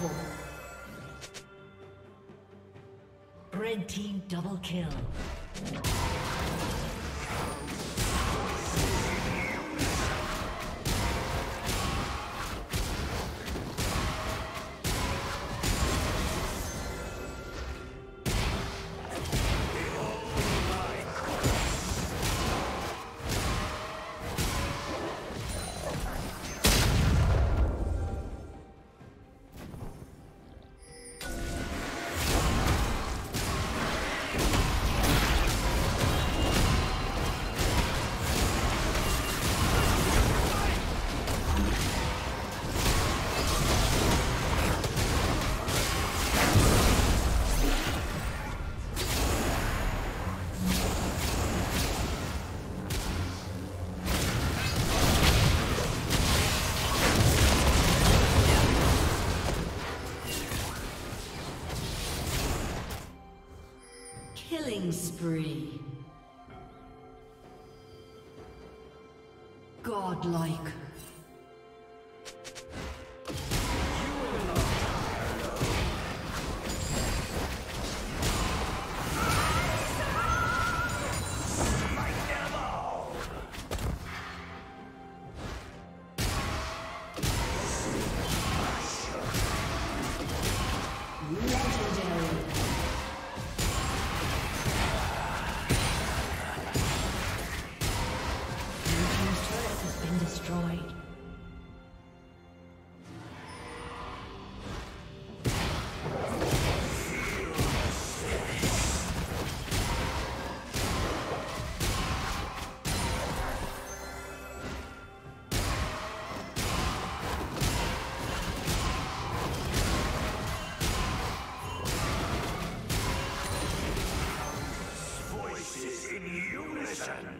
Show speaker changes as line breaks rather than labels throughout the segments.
Double. Red team double kill. Spree. Godlike. destroyed. in unison.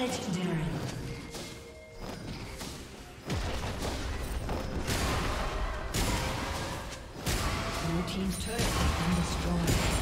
Legendary. Blue Team's turret has been destroyed.